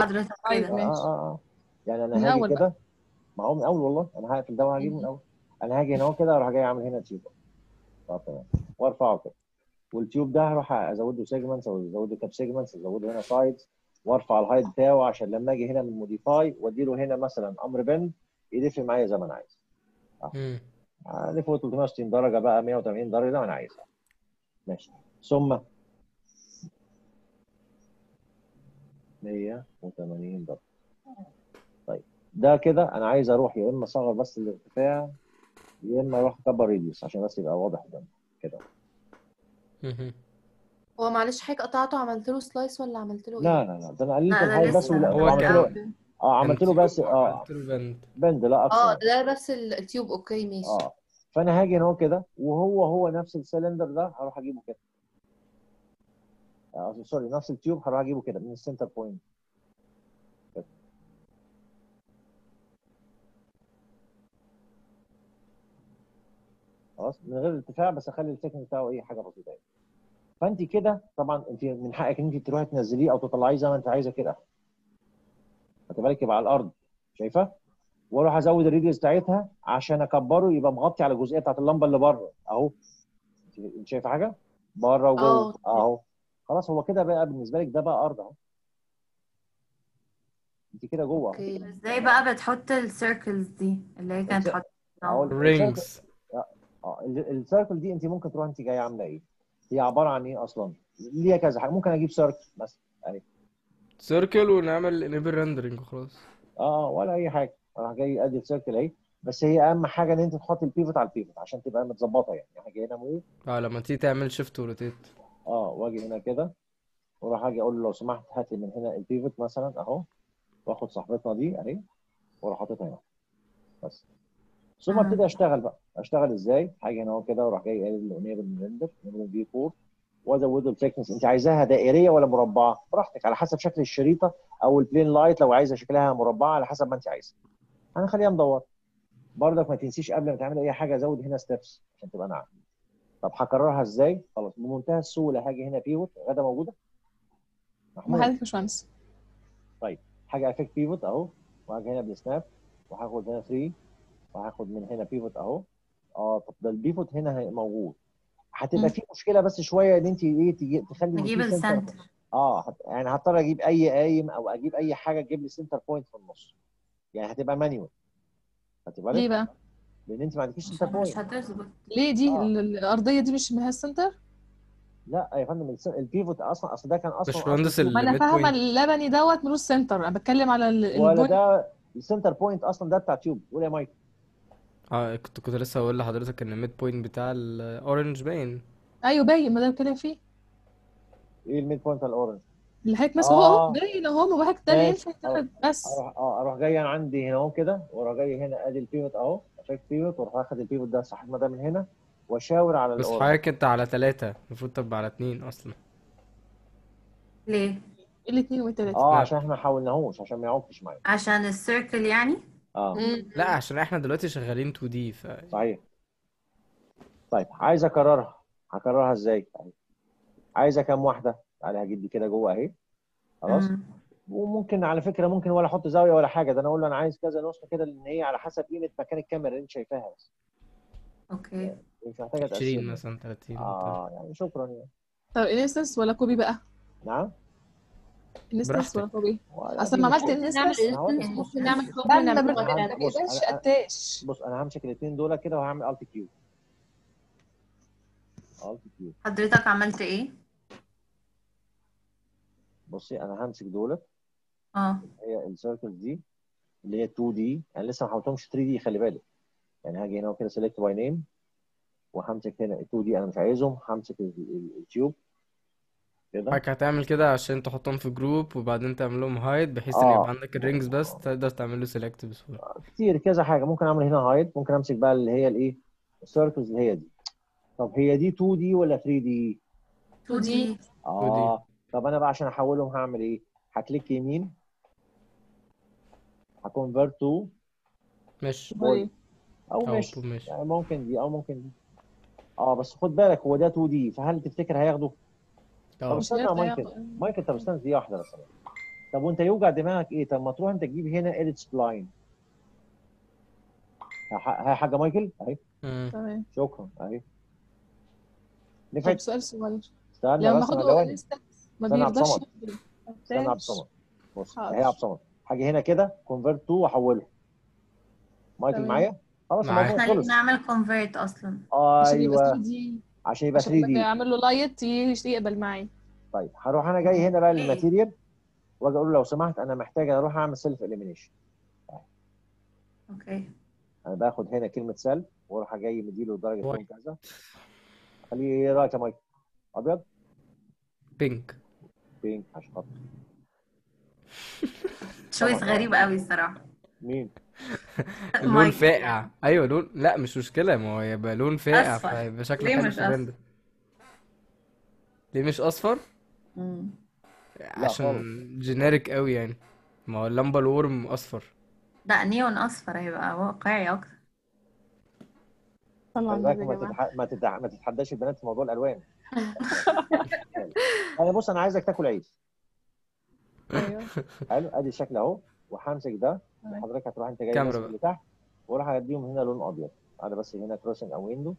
حضرتك كده آه ماشي. آه. آه يعني من أنا هاجي. كده. ما هو من الأول والله. أنا هقفل ده وهجيبه من الأول. أنا هاجي هنا اهو كده أروح جاي أعمل هنا tube. آه تمام. وارفعه كده وال tube ده هروح ازود له segments أو ازود له cap segments ازود له هنا sides وأرفع ال height بتاعه عشان لما أجي هنا من modify وادي له هنا مثلا أمر bend يلف معايا زي ما أنا عايز. الف فوق 360 درجة بقى 180 درجة زي ما أنا عايز. ماشي. ثم 180 درجه طيب ده كده أنا عايز أروح يا إما اصغر بس الارتفاع يا إما أروح أكبر radius عشان بس يبقى واضح قدامي. كده. هو معلش حضرتك قطعته عملت له slice ولا عملت له إيه؟ لا لا لا ده أنا قللت ال height بس هو وعملت له كان آه عملت له بس آه. وعملت له bend bend لا آه أكتر ده بس ال- ال tube okay ماشي. آه. فأنا هاجي هنا هو كده وهو هو نفس السلندر ده هروح أجيبه كده. sorry نفس ال tube هروح أجيبه كده من ال center point. خلاص من غير ارتفاع بس أخلي ال thickness بتاعه إيه حاجة بسيطة يعني. فأنت كده طبعا أنت من حقك إن أنت تروحي تنزليه أو تطلعيه زي ما أنت عايزة كده. خدي بالك يبقى على الأرض. شايفة؟ وأروح أزود ال radius بتاعتها عشان أكبره يبقى مغطي على الجزئية بتاعت اللمبة اللي بره. أهو. انت أنت شايفة حاجة؟ بره وجوه. آه. أهو. خلاص هو كده بقى بالنسبة لك ده بقى أرض أهو. أنت كده جوه أهو. Okay. إزاي بقى بتحط ال circles دي؟ اللي هي كانت حاطة rings آه ال- ال circle دي أنت ممكن تروح أنت جاية عاملة إيه؟ هي عبارة عن إيه أصلا؟ ليها كذا حاجة. ممكن أجيب circle مثلا اهي circle ونعمل enable rendering وخلاص. آه ولا أي حاجة. أروح جاي أدي ال circle أهي. بس هي أهم حاجة إن أنت تحط ال pivot على ال pivot عشان تبقى متظبطة يعني. يعني جاي هنا move آه لما تيجي تعمل shift و rotate آه واجي هنا كده وأروح أجي أقول له لو سمحت هات لي من هنا ال pivot مثلا أهو وآخد صاحبتنا دي أهي وأروح حاططها هنا بس ثم مم. ابتدي أشتغل بقى أشتغل إزاي؟ هاجي هنا أهو كده وأروح جاي قايل له enable render enable viewport وازود ال thickness أنت عايزاها دائرية ولا مربعة؟ براحتك على حسب شكل الشريطة أو ال plane light لو عايزة شكلها مربعة على حسب ما أنت عايزة. هنخليها مدوره. برضك ما تنسيش قبل ما تعمل أي حاجة زود هنا steps عشان تبقى ناعمه. طب هكررها إزاي؟ خلاص بمنتهى السهولة هاجي هنا pivot غدا موجودة؟ محمود. محل باشمهندس. حاجة affect pivot أهو وهاجي هنا بال snap وهاخد هنا 3 وهاخد من هنا pivot أهو. آه طب ده البيفوت هنا موجود. هتبقى. في مشكلة بس شوية إن انت إيه تخلي center- السنتر آه هت... يعني هضطر أجيب أي قايم أو أجيب أي حاجة تجيب لي سنتر بوينت في النص. يعني هتبقى مانيوال هتبقى ليه بقى؟ لأن أنت ما عندكيش سنتر عشان مش بوينت هتظبط ليه دي آه. ال- الأرضية دي مش مها السنتر؟ لا يا فندم البيفوت أصلا أصل ده كان أصلا باشمهندس أصلاً ما أنا فاهمة بوينت اللبني دوت ملوش سنتر أنا بتكلم على ال- ولا البوينت ده ال center point أصلا ده بتاع tube قول يا مايك. آه كنت كنت لسه هقول لحضرتك إن ال mid point بتاع ال orange باين. أيوه باين. ما ده بتكلم فيه. إيه ال mid point ال orange اللي حضرتك ماسكه هو اهو آه. باين أهو ما بحك ده اللي ماشي. ينفع بس. أروح آه أروح جاي عندي هنا أهو كده وأروح جاي هنا أدي ال pivot أهو. شايف pivot وأروح اخد ال pivot ده صاحبنا ده من هنا واشاور على بس حضرتك أنت على ثلاثة المفروض تبقى على اتنين أصلا. ليه؟ الاثنين والثلاثه آه لا. عشان إحنا ما حاولناهوش عشان ما يعكش معايا. عشان السيركل يعني؟ آه. لا عشان إحنا دلوقتي شغالين 2 دي ف صحيح. طيب عايز أكررها. هكررها إزاي؟ طيب. عايزة كام واحدة؟ تعالى هجيب دي كده جوه أهي. خلاص؟ مم. وممكن على فكرة ممكن ولا أحط زاوية ولا حاجة ده أنا أقول له أنا عايز كذا نسخة كده لأن هي على حسب قيمة مكان الكاميرا اللي أنت شايفاها بس. أوكي. مش محتاجة 20 تقسمها. مثلا 30 آه يعني شكرا يعني. طب instance ولا copy بقى؟ نعم؟ instance ولا. copy؟ أصل ما عملت. نعمل instance. ممكن نعمل بص copy بعد ما أنا قتاش بص أنا همسك الاثنين دول كده وهعمل alt Q alt Q حضرتك عملت إيه؟ بصي أنا همسك دولت آه. هي ال circles دي اللي هي 2D أنا لسه ما حطيتهمش 3D خلي بالك. يعني هاجي هنا وكده select by name وهمسك هنا ال 2D أنا مش عايزهم. همسك ال- ال- ال tube كده؟ حضرتك هتعمل كده عشان تحطهم في group وبعدين تعمل لهم hide بحيث إن آه. يبقى عندك ال rings بس تقدر تعمل له select بسهولة. كتير كذا حاجة. ممكن أعمل هنا hide ممكن أمسك بقى اللي هي الإيه؟ ال circles اللي هي دي. طب هي دي 2D ولا 3D 2D آه. طب أنا بقى عشان أحولهم هعمل إيه؟ ه click يمين. ه convert to مش بول أو مش يعني ممكن دي أو ممكن دي. آه بس خد بالك هو ده 2 دي فهل تفتكر هياخده؟ طب آه استنى يا مايكل. مايكل طب استنى دي واحدة بس. طب وانت يوجع دماغك إيه؟ طب ما تروح أنت تجيب هنا اديت سبلاين هاي حاجة مايكل؟ أهي. تمام. شكرا. أهي. طب نفعت؟ سؤال صغير استنى لما اخده ما استنى يا عبد بيرضاش. استنى عبد. الصمد بص. اهي عبد الصمد حاجة هنا كده convert to واحولها مايكل. معايا؟ خلاص. الموضوع خلص. بنعمل convert أصلا. عشان يبقى أيوه 3 دي عشان يبقى عشان 3 لما دي اعمل له light يقبل معايا. طيب هروح أنا جاي هنا بقى إيه؟ لل material وأجي أقول له لو سمحت أنا محتاج أروح أعمل self illumination okay. أنا باخد هنا كلمة self وأروح جاي مديله درجة. كذا خليه إيه رأيك يا مايكل. أبيض؟ pink pink عشان خاطر choice طبعاً. غريب قوي الصراحة. مين؟ اللون مايكل. فاقع. أيوه لون لا مش مشكلة ما هو يبقى لون فاقع أصفر. فيبقى شكله ليه حلو مش ال render ليه مش أصفر؟ مم. عشان generic قوي يعني. ما هو اللمبة ال warm أصفر. لا نيون أصفر هيبقى واقعي أكتر. النبي ما تتح... ما, تتح... ما تتحداش البنات في موضوع الألوان. أنا بص أنا عايزك تاكل عيش. أيوه حلو ادي الشكل اهو وهمسك ده تمام. وحضرتك هتروح انت جاي كاميرا. اللي تحت وأروح اديهم هنا لون ابيض أنا بس هنا crossing أو window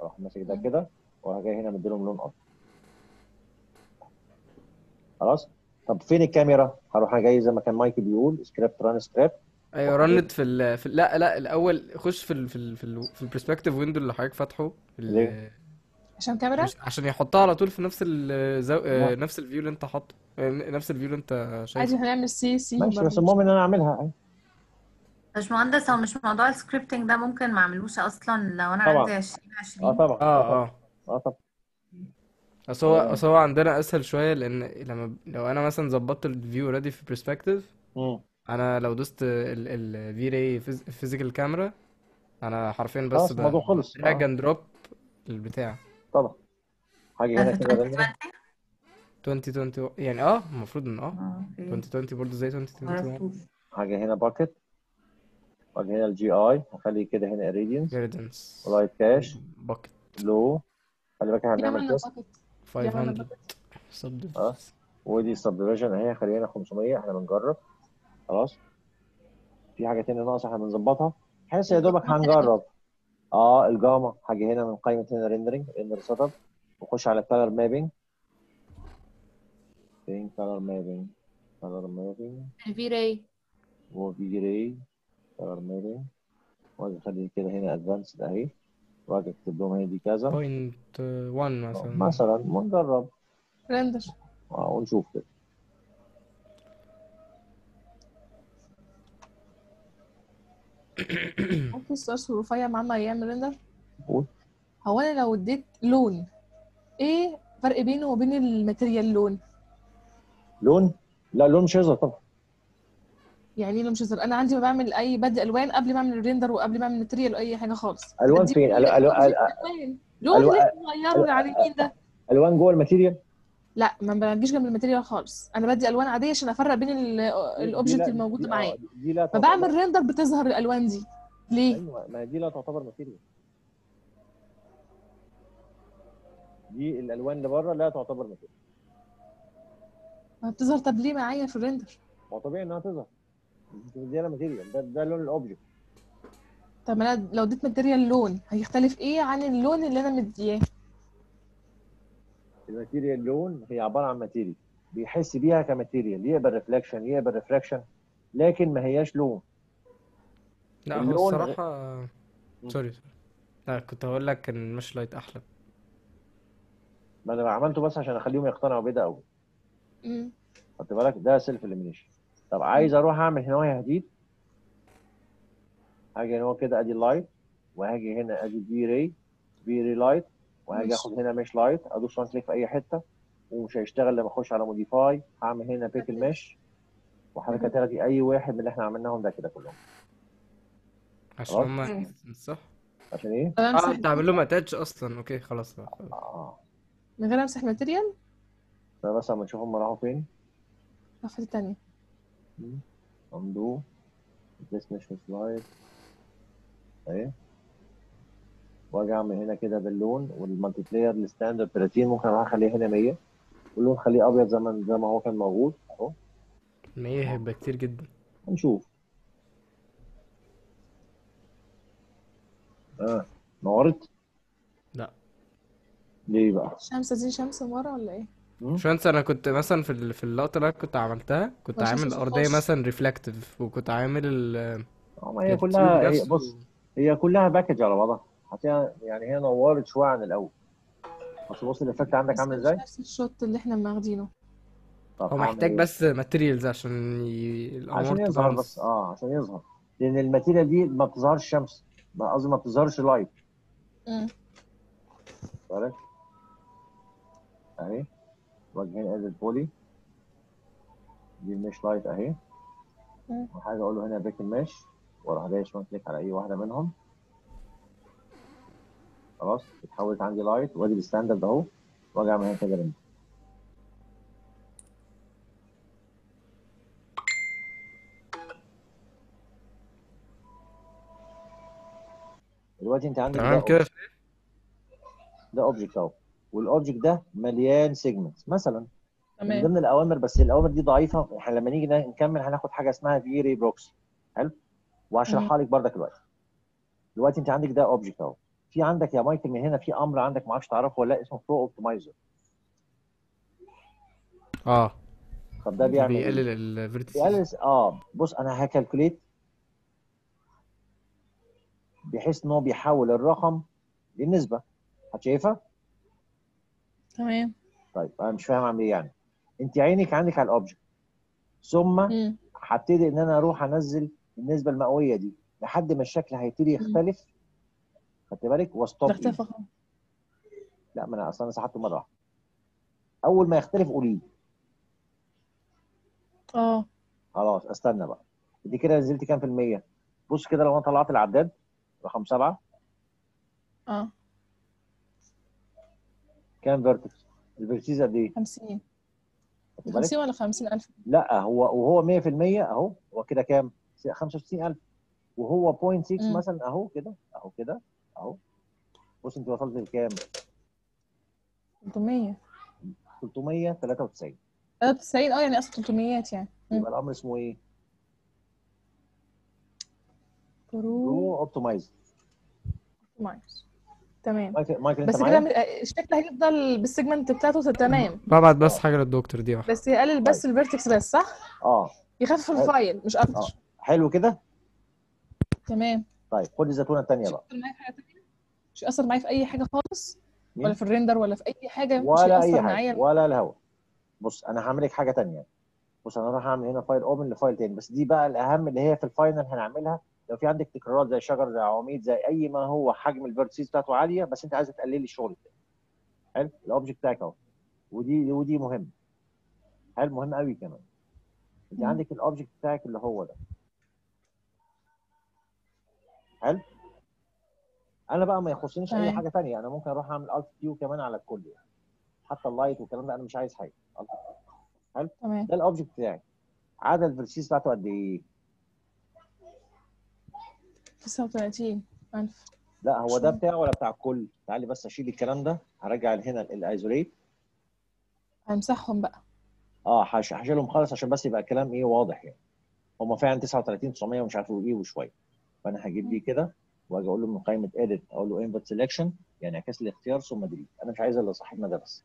أروح ماسك ده. كده وأروح جاي هنا مديلهم لون ابيض خلاص طب فين الكاميرا هروح أنا جاي زي ما كان مايكل بيقول script run script أيوه رنت في ال... في ال... لا لا الأول خش في ال... في ال... في, ال... في ال perspective window اللي حضرتك فاتحه؟ عشان كاميرا مش... عشان يحطها على طول في نفس ال... زو... لا. آه، نفس ال view اللي انت حاطه آه، نفس ال view اللي انت عادي شايفه هنعمل سي سي ماشي بس برضه. المهم إن أنا أعملها أهي. باشمهندس هو مش موضوع ال scripting ده ممكن ما أعملوش أصلا لو أنا طبعاً. عندي 20 آه 20 طبعا آه آه آه طبعا أصل هو. أصل هو عندنا أسهل شوية لأن لما لو أنا مثلا ظبطت ال view already في perspective مم. أنا لو دوست ال V-Ray physical camera أنا حرفيا بس خلاص الموضوع خلص drag آه. and drop البتاع طبعا. حاجة هنا كده 2020 render 2020 يعني آه المفروض إن آه. آه okay. 2020 برضه زي 2021 معرفتوش حاجة هنا bucket واجي هنا ال GI هخلي كده هنا irradiance جاردنز و light cache bucket لو خلي بالك إحنا عملنا test bucket 500 آه sub ودي ال subdivision أهي. خلينا 500 إحنا بنجرب. خلاص. في حاجة تانية ناقصة إحنا بنظبطها. حاسس يا دوبك هنجرب. آه الجاما حاجة هنا من قائمة هنا rendering render setup وخش على color mapping فين color mapping color mapping ال V-Ray و V-Ray color mapping واجي اخلي كده هنا advanced أهي. واجي اكتب لهم هنا دي كذا. point 1 مثلا. مثلا ونجرب render آه ونشوف كده. ممكن السؤال رفيع يعمل render قول. هو أنا لو اديت لون إيه فرق بينه وبين ال material لون؟ لون؟ لا لون مش هيظهر طبعا. يعني إيه لون مش هيظهر؟ أنا عندي ما بعمل أي بدء ألوان قبل ما أعمل ال render وقبل ما أعمل material واي حاجة خالص. ألوان بدي فين؟ كل ألو-. لون اللي غيره على اليمين ده ألوان جوه ال material؟ لا ما بجيش جنب ال material خالص. أنا بدي ألوان عادية عشان أفرق بين ال- دي ال object دي- معايا آه، دي لا ما تعتبر بعمل render بتظهر الألوان دي. ليه؟ أيوه ما دي لا تعتبر material دي الألوان اللي بره لا تعتبر material ما بتظهر. طب ليه معايا في ال render ما طبيعي إنها تظهر. انت مديها material ده ده لون ال object طب أنا لو اديت material لون هيختلف إيه عن اللون اللي أنا مدياه؟ ال material لون هي عبارة عن material بيحس بيها ك material يقبل reflection يقبل refraction لكن ما هياش لون لا هو مم. sorry sorry. لا كنت هقول لك إن ال mesh light أحلى. ما أنا عملته بس عشان أخليهم يقتنعوا بده قوي. خدت بالك؟ ده self illumination طب عايز أروح أعمل هنا وهي جديد هاجي هنا هو كده أدي ال light وهاجي هنا أدي V-Ray V-Ray light ماشي. آخد هنا mesh light ادوس one click في أي حتة ومش هيشتغل لما أخش على modify هعمل هنا pick ال mesh وحضرتك هتاخدي اي واحد من اللي إحنا عملناهم ده كده كلهم. عشان مم. صح؟ عشان إيه؟ آه أنت عامل لهم attach أصلا. okay خلاص بقى. آه. من غير أمسح material فبس أما نشوف هم راحوا فين. الصفحه الثانية undo. This mesh light أهي. وأجي أعمل هنا كده باللون وال multiplier ال standard 30 ممكن أروح أخليه هنا 100 واللون خليه أبيض زي ما زي ما هو كان موجود أهو. 100 هيبقى كتير جدا. هنشوف. آه نورت؟ لا. ليه بقى؟ الشمس دي شمس مرة ولا إيه؟ شانس أنا كنت مثلا في ال- في اللقطة اللي أنا كنت عملتها كنت عامل شمس الارضيه الخاص. مثلا reflective وكنت عامل ال آه ما هي كلها هي بص هي كلها package على بعضها. هتلاقيها يعني هي نورت شوية عن الأول. بس بص ال effect عندك عامل مش إزاي؟ نفس ال shot اللي إحنا ماخدينه. طب هو محتاج إيه؟ بس materials عشان ي... عشان يظهر بس آه عشان يظهر. لأن ال material دي ما بتظهرش شمس. ما قصدي ما بتظهرش light مم. بالك أهي. وجهين ادي poly دي ال mesh light أهي. مم. وحاجة أقول له هنا pick ال mesh وأروح جاي شمال click على أي واحدة منهم. خلاص اتحولت عندي light وادي ال standard اهو واجي اعمل هنا كده range دلوقتي انت عندك تمام ده كده. ده object اهو وال object ده مليان segments مثلا. من تمام. ضمن الأوامر بس الأوامر دي ضعيفة إحنا لما نيجي نكمل هناخد حاجة اسمها V-Ray Proxy حلو؟ وهشرحها لك بردك دلوقتي. دلوقتي انت عندك ده object اهو. في عندك يا مايكل من هنا في أمر عندك ما أعرفش تعرفه ولا لا اسمه Pro Optimizer آه. طب ده بيعمل؟ بيقلل ال vertices بيقلل آه بص أنا ه calculate. بحيث ان هو بيحول الرقم للنسبة. هتشايفها؟ تمام. طيب أنا مش فاهم أعمل إيه يعني. أنت عينك عندك على ال object ثم. هبتدي إن أنا أروح أنزل النسبة المئوية دي. لحد ما الشكل هيبتدي يختلف. خدت بالك؟ و stop ده اختفى خالص. لا ما أنا أصلا أنا سحبته مرة واحدة. أول ما يختلف قولي لي. آه. خلاص استنى بقى. دي كده نزلت كام في المية؟ بص كده لو أنا طلعت العداد رقم سبعة. آه. كام vertex ال vertices قد إيه؟ 50 خدت بالك؟ 50 ولا 50000 لا هو وهو 100% أهو. هو كده كام؟ 65000 وهو 0.6 مم. مثلا أهو كده أهو كده. أهو. بص أنت وصلت لكام؟ 300 393 93 آه يعني أصلا 300 يعني. يبقى الأمر اسمه إيه؟ Pro Optimizer ماينس تمام. مايكل بس كده م- الشكل هيفضل بال segment بتاعته تمام. ببعت بس حاجة للدكتور دي واحدة. بس يقلل بس ال vertex بس صح؟ آه. يخفف. ال file مش آه. أكتر حلو كده؟ تمام. طيب خد الزيتونة الثانية بقى. مش هيأثر معايا في أي حاجة خالص؟ ولا في ال render ولا في أي حاجة مش ولا أي هيأثر حاجة معايا. ولا الهوا بص أنا هعمل لك حاجة ثانية بص أنا راح أعمل هنا file open ل file تاني. بس دي بقى الأهم اللي هي في ال final هنعملها. لو في عندك تكرارات زي شجر زي عواميد زي أي ما هو حجم ال vertices بتاعته عالية بس أنت عايزة تقللي الشغل بتاعك حلو؟ ال object بتاعك أهو. ودي ودي مهم. حلو؟ مهم قوي كمان. أنت. عندك ال object بتاعك اللي هو ده. حلو؟ أنا بقى ما يخصنيش اي. حاجة ثانية أنا ممكن أروح اعمل Alt Q كمان على الكل يعني. حتى ال light والكلام ده أنا مش عايز حاجة. Alt تمام. ده ال object بتاعي. عدد ال vertices بتاعته قد إيه؟ 39 ألف. لا هو ده. بتاعه ولا بتاع الكل؟ تعالي بس أشيل الكلام ده هرجع هنا ال isolate هنمسحهم بقى. آه هش- هشيلهم خالص عشان بس يبقى الكلام إيه واضح يعني. هم فعلا 39 900 ومش عارف إيه وشوية. فأنا هجيب دي كده. واجي أقول له من قائمة edit أقول له invert selection يعني اعكس لي اختيار ثم delete أنا مش عايز إلا صاحبنا ده بس.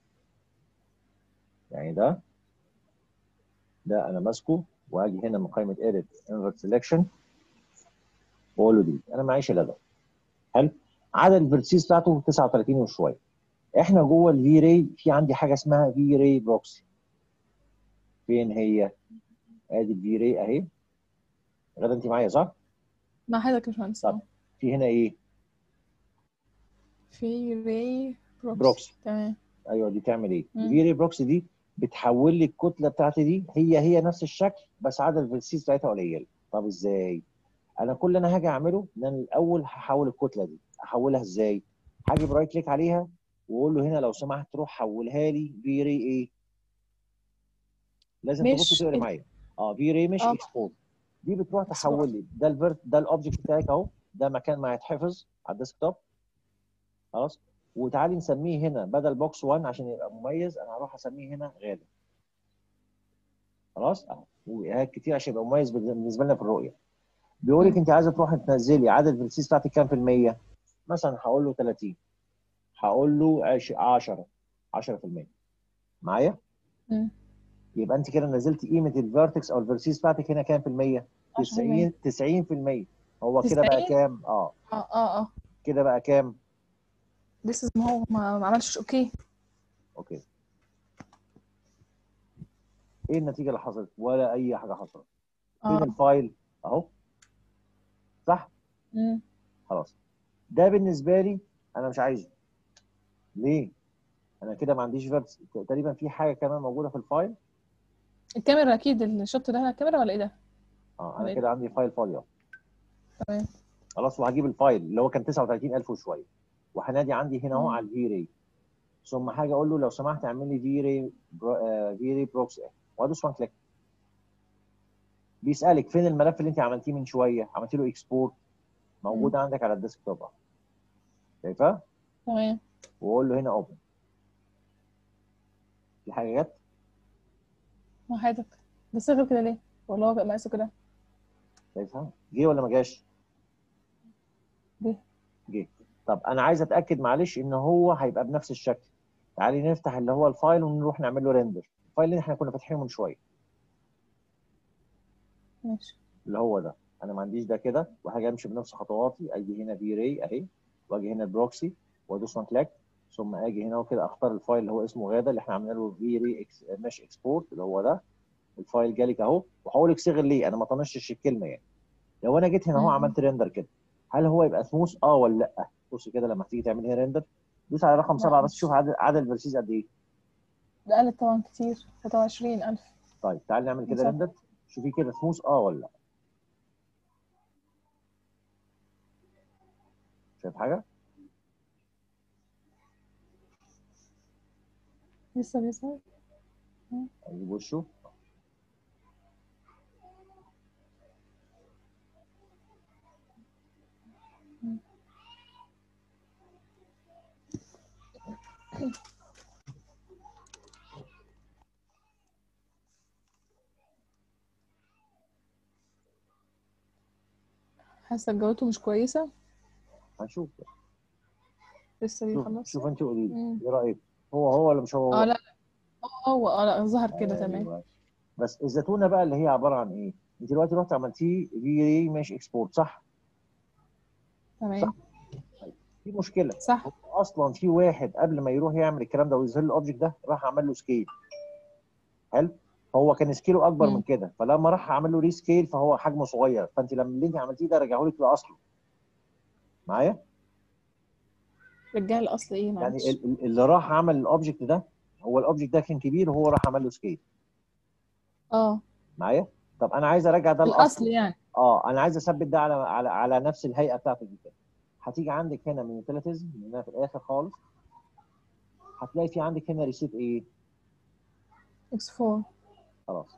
يعني ده ده أنا ماسكه وأجي هنا من قائمة edit invert selection واقول له دي أنا معيش إلا ده. حلو؟ عدد ال vertices بتاعته 39 وشوية. إحنا جوه ال V-Ray في عندي حاجة اسمها V-Ray Proxy فين هي؟ أدي ال V-Ray أهي. غادة انت معايا صح؟ مع حضرتك يا باشمهندس في هنا إيه؟ V-Ray Prox Proxy. تمام أيوه دي تعمل إيه؟ مم. ال V-Ray Proxy دي بتحول لي الكتلة بتاعتي دي هي هي نفس الشكل بس عدد ال vertices بتاعتها قليل طب إزاي؟ أنا كل اللي أنا هاجي أعمله إن أنا الأول هحول الكتلة دي أحولها إزاي؟ هاجي ب right click عليها وأقول له هنا لو سمحت تروح حولها لي V-Ray إيه؟ لازم تبص تقري معايا آه V-Ray mesh آه. export دي بتروح تحول لي ده ال vert ده ال object بتاعك أهو ده مكان ما هيتحفظ على ال desktop. خلاص؟ وتعالي نسميه هنا بدل box 1 عشان يبقى مميز أنا هروح أسميه هنا غاده خلاص؟ أهو. وايهات كتير عشان يبقى مميز بالنسبة لنا في الرؤية. بيقول لك أنت عايزة تروحي تنزلي عدد ال vertices بتاعتك كام في المية؟ مثلا هقول له 30 هقول له 10 10% معايا. يبقى أنت كده نزلت قيمة ال vertex أو ال vertices بتاعتك هنا كام في المية؟ 90 90% هو كده بقى 90 كام؟ آه. آه آه آه. كده بقى كام؟ لسه ما هو ما عملش أوكي أوكي إيه النتيجة اللي حصلت؟ ولا أي حاجة حصلت. فين آه ال file أهو. صح؟ مم. خلاص. ده بالنسبة لي أنا مش عايزه. ليه؟ أنا كده ما عنديش vertices تقريبا في حاجة كمان موجودة في الفايل الكاميرا أكيد ال shot ده الكاميرا ولا إيه ده؟ آه أنا تمام. كده عندي file فاضية تمام. خلاص وهجيب ال file اللي هو كان 39000 وشوية. وهنادي عندي هنا أهو. على ال V-Ray ثم حاجة أقول له لو سمحت اعمل لي V-Ray V-Ray Proxy وادوس one click بيسألك فين الملف اللي أنت عملتيه من شوية؟ عملت له export موجود عندك على ال desktop أهو. شايفاه تمام. وأقول له هنا open في حاجة جت؟ ما حياتك ده صغر كده ليه؟ ولا هو بقى مقاسه كده؟ شايفها؟ جه ولا ما جاش؟ جه. جه. طب أنا عايز أتأكد معلش إن هو هيبقى بنفس الشكل. تعالي نفتح اللي هو ال file ونروح نعمل له render ال file اللي إحنا كنا فاتحينه من شوية. ماشي. اللي هو ده. أنا ما عنديش ده كده. وهاجي أمشي بنفس خطواتي. أجي هنا V-Ray أهي. وأجي هنا ال proxy وادوس one click ثم أجي هنا وكده أختار ال file اللي هو اسمه غادة اللي إحنا عملنا له V-Ray X mesh export اللي هو ده. ال file جالك اهو وهقول لك صغر ليه. أنا ما طنشتش الكلمة يعني. لو أنا جيت هنا أهو. عملت render كده هل هو يبقى سموث آه ولا لأ؟ بص كده لما تيجي تعمل هنا render دوس على رقم سبعة بس شوف عدد عدد ال vertices قد إيه. ده قلت طبعا كتير. 23000 طيب تعالى نعمل كده. render شوفي كده سموث آه ولا لأ. شايف حاجة؟ لسه بيظهر أجيب وشه حاسة جودته مش كويسة؟ هنشوف لسه بيخلص؟ شوف انت قولي لي. إيه رأيك؟ هو هو ولا مش هو؟ آه لا هو هو آه لا ظهر كده تمام. أيوة. بس الزيتونة بقى اللي هي عبارة عن إيه؟ انت دلوقتي رحت عملتيه V-Ray mesh export صح؟ تمام. في مشكلة. صح. أصلا في واحد قبل ما يروح يعمل الكلام ده ويظهر له ال object ده راح عمل له scale حلو؟ هو كان scale ه أكبر مم. من كده فلما راح عمل له rescale فهو حجمه صغير فأنت لما اللي أنت عملتيه ده رجعه لك لأصله. معايا؟ رجع الاصل إيه؟ يعني معلش. ال- اللي راح عمل ال object ده هو ال object ده كان كبير وهو راح عمل له scale آه. معايا؟ طب أنا عايز ارجع ده الأصل يعني. آه أنا عايز أثبت ده على على على نفس الهيئة بتاعته دي هتيجي عندك هنا من utilities من هنا في الآخر خالص هتلاقي في عندك هنا reset إيه XForm خلاص.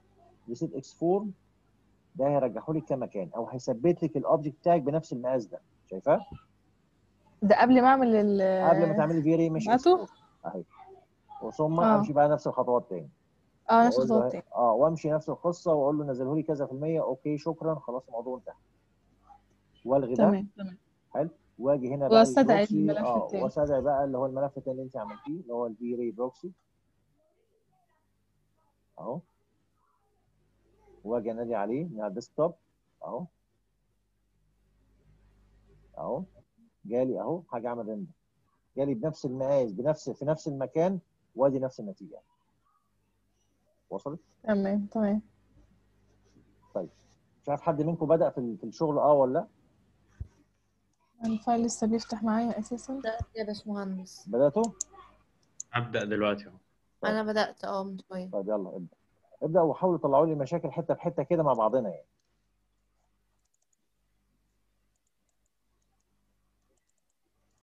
reset XForm ده هيرجعه لك كمكان أو هيثبت لك ال object بتاعك بنفس المقاس ده. شايفاه ده قبل ما أعمل ال قبل ما تعملي V-Ray mesh؟ أهي. وثم آه. أمشي بقى نفس الخطوات تاني. آه نفس الخطوات تاني. آه وأمشي نفس القصة وأقول له نزله لي كذا في المية أوكي شكرا خلاص الموضوع انتهى. والغي ده. تمام تمام. واجي هنا بقى وأستدعي الملف آه التاني. وأستدعي بقى اللي هو الملف التاني اللي أنت عملتيه اللي هو ال V-Ray proxy. أهو. واجي انادي عليه من على ال desktop. اهو. اهو. جالي اهو حاجة اعمل render جالي بنفس المقاس بنفس في نفس المكان وادي نفس النتيجة. وصلت؟ تمام تمام. مش عارف حد منكم بدأ في ال- في الشغل آه ولا لا؟ ال file لسه بيفتح معايا أساسا. بدأت يا باشمهندس. بداتوا أبدأ دلوقتي أهو. أنا بدأت آه من شوية. طيب يلا ابدأ. ابدأ وحاولوا تطلعوا لي مشاكل حتة بحته كده مع بعضنا يعني.